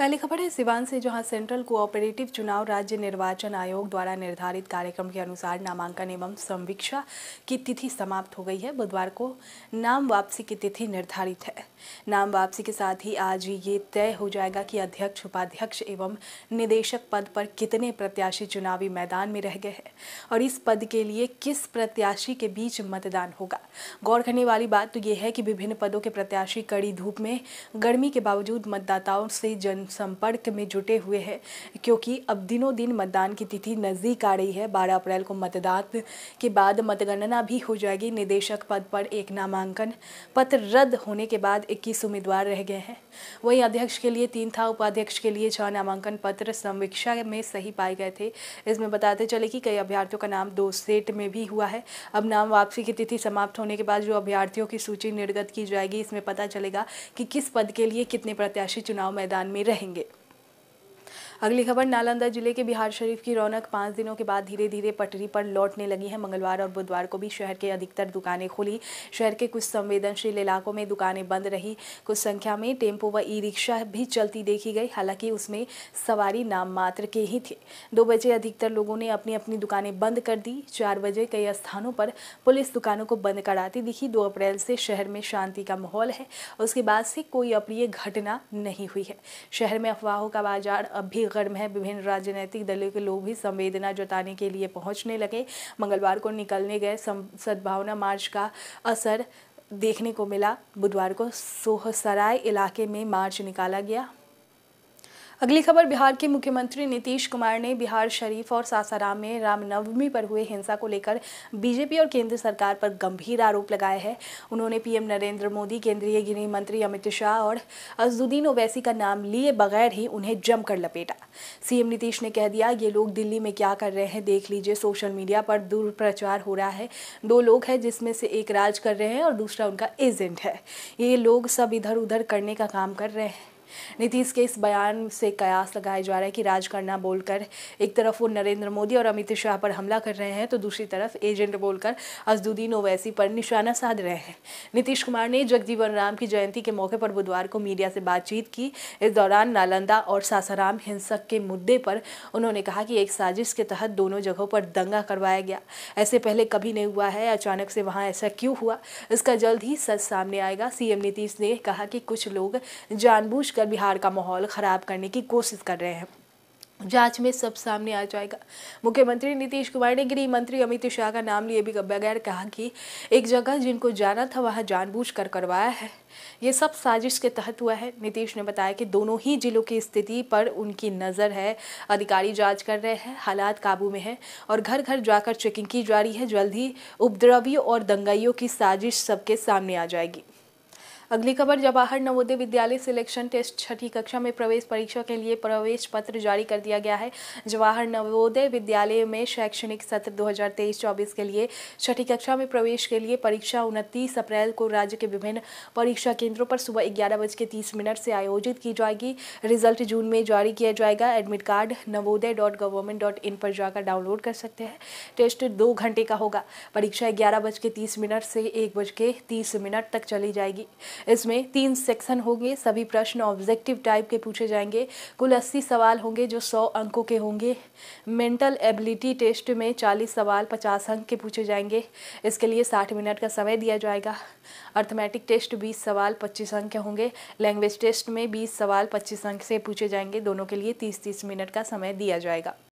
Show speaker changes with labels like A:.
A: पहली खबर है, सिवान से जहाँ सेंट्रल कोऑपरेटिव चुनाव राज्य निर्वाचन आयोग द्वारा निर्धारित कार्यक्रम के अनुसार नामांकन एवं संवीक्षा की तिथि समाप्त हो गई है। बुधवार को नाम वापसी की तिथि निर्धारित है। नाम वापसी के साथ ही आज ये तय हो जाएगा कि अध्यक्ष, उपाध्यक्ष एवं निदेशक पद पर कितने प्रत्याशी चुनावी मैदान में रह गए हैं और इस पद के लिए किस प्रत्याशी के बीच मतदान होगा। गौर करने वाली बात तो ये है कि विभिन्न पदों के प्रत्याशी कड़ी धूप में गर्मी के बावजूद मतदाताओं से जन संपर्क में जुटे हुए हैं, क्योंकि अब दिनों दिन मतदान की तिथि नज़दीक आ रही है। बारह अप्रैल को मतदान के बाद मतगणना भी हो जाएगी। निदेशक पद पर एक नामांकन पत्र रद्द होने के बाद इक्कीस उम्मीदवार रह गए हैं। वहीं अध्यक्ष के लिए तीन था, उपाध्यक्ष के लिए छह नामांकन पत्र समीक्षा में सही पाए गए थे। इसमें बताते चले कि कई अभ्यर्थियों का नाम दो सेट में भी हुआ है। अब नाम वापसी की तिथि समाप्त होने के बाद जो अभ्यर्थियों की सूची निर्गत की जाएगी, इसमें पता चलेगा कि किस पद के लिए कितने प्रत्याशी चुनाव मैदान में ಹಿಂಗೆ. अगली खबर, नालंदा ज़िले के बिहार शरीफ की रौनक पाँच दिनों के बाद धीरे धीरे पटरी पर लौटने लगी है। मंगलवार और बुधवार को भी शहर के अधिकतर दुकानें खुली। शहर के कुछ संवेदनशील इलाकों में दुकानें बंद रही। कुछ संख्या में टेंपो व ई रिक्शा भी चलती देखी गई, हालाँकि उसमें सवारी नाम मात्र के ही थे। दो बजे अधिकतर लोगों ने अपनी अपनी दुकानें बंद कर दी। चार बजे कई स्थानों पर पुलिस दुकानों को बंद कराती दिखी। दो अप्रैल से शहर में शांति का माहौल है। उसके बाद से कोई अप्रिय घटना नहीं हुई है। शहर में अफवाहों का बाज़ार अब भी गर्म है। विभिन्न राजनीतिक दलों के लोग भी संवेदना जताने के लिए पहुँचने लगे। मंगलवार को निकलने गए सद्भावना मार्च का असर देखने को मिला। बुधवार को सोहसराय इलाके में मार्च निकाला गया। अगली खबर, बिहार के मुख्यमंत्री नीतीश कुमार ने बिहार शरीफ और सासाराम में रामनवमी पर हुए हिंसा को लेकर बीजेपी और केंद्र सरकार पर गंभीर आरोप लगाए हैं। उन्होंने पीएम नरेंद्र मोदी, केंद्रीय गृह मंत्री अमित शाह और अजुद्दीन ओवैसी का नाम लिए बगैर ही उन्हें जमकर लपेटा। सीएम नीतीश ने कह दिया, ये लोग दिल्ली में क्या कर रहे हैं? देख लीजिए, सोशल मीडिया पर दुर्प्रचार हो रहा है। दो लोग हैं जिसमें से एक राज कर रहे हैं और दूसरा उनका एजेंट है। ये लोग सब इधर उधर करने का काम कर रहे हैं। नीतीश के इस बयान से कयास लगाया जा रहा है कि राज करना बोलकर एक तरफ़ वो नरेंद्र मोदी और अमित शाह पर हमला कर रहे हैं तो दूसरी तरफ़ एजेंट बोलकर अजदुद्दीन ओवैसी पर निशाना साध रहे हैं। नीतीश कुमार ने जगजीवन राम की जयंती के मौके पर बुधवार को मीडिया से बातचीत की। इस दौरान नालंदा और सासाराम हिंसक के मुद्दे पर उन्होंने कहा कि एक साजिश के तहत दोनों जगहों पर दंगा करवाया गया। ऐसे पहले कभी नहीं हुआ है, अचानक से वहाँ ऐसा क्यों हुआ? इसका जल्द ही सच सामने आएगा। सीएम नीतीश ने कहा कि कुछ लोग जानबूझ कर बिहार का माहौल ख़राब करने की कोशिश कर रहे हैं। जाँच में सब सामने आ जाएगा। मुख्यमंत्री नीतीश कुमार ने गृह मंत्री अमित शाह का नाम लिए भी बगैर कहा कि एक जगह जिनको जाना था वहाँ जानबूझ कर करवाया है। ये सब साजिश के तहत हुआ है। नीतीश ने बताया कि दोनों ही जिलों की स्थिति पर उनकी नज़र है। अधिकारी जाँच कर रहे हैं, हालात काबू में है और घर घर जाकर चेकिंग की जा रही है। जल्द ही उपद्रवियों और दंगाइयों की साजिश सबके सामने आ जाएगी। अगली खबर, जवाहर नवोदय विद्यालय सिलेक्शन टेस्ट छठी कक्षा में प्रवेश परीक्षा के लिए प्रवेश पत्र जारी कर दिया गया है। जवाहर नवोदय विद्यालय में शैक्षणिक सत्र 2023-24 के लिए छठी कक्षा में प्रवेश के लिए परीक्षा उनतीस अप्रैल को राज्य के विभिन्न परीक्षा केंद्रों पर सुबह ग्यारह बज के तीस मिनट से आयोजित की जाएगी। रिज़ल्ट जून में जारी किया जाएगा। Admit card Navodaya dot government dot in पर जाकर डाउनलोड कर सकते हैं। टेस्ट दो घंटे का होगा। परीक्षा ग्यारह बज के तीस मिनट से एक बज के तीस मिनट तक चली जाएगी। इसमें तीन सेक्शन होंगे, सभी प्रश्न ऑब्जेक्टिव टाइप के पूछे जाएँगे। कुल अस्सी सवाल होंगे जो सौ अंकों के होंगे। मेंटल एबिलिटी टेस्ट में चालीस सवाल पचास अंक के पूछे जाएँगे। इसके लिए साठ मिनट का समय दिया जाएगा। अर्थमेटिक टेस्ट बीस सवाल पच्चीस अंक के होंगे। लैंग्वेज टेस्ट में बीस सवाल पच्चीस अंक से पूछे जाएँगे। दोनों के लिए तीस तीस मिनट का समय दिया जाएगा।